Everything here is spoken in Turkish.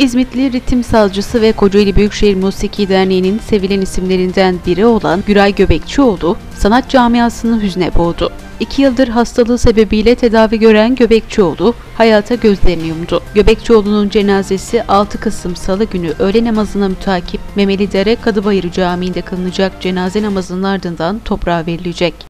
İzmitli ritim salcısı ve Kocaeli Büyükşehir Musiki Derneği'nin sevilen isimlerinden biri olan Güray Göbekçioğlu, sanat camiasını hüzne boğdu. İki yıldır hastalığı sebebiyle tedavi gören Göbekçioğlu, hayata gözlerini yumdu. Göbekçioğlu'nun cenazesi 6 Kasım Salı günü öğle namazına mütakip Memelidere Kadıbayır Camii'nde kılınacak cenaze namazının ardından toprağa verilecek.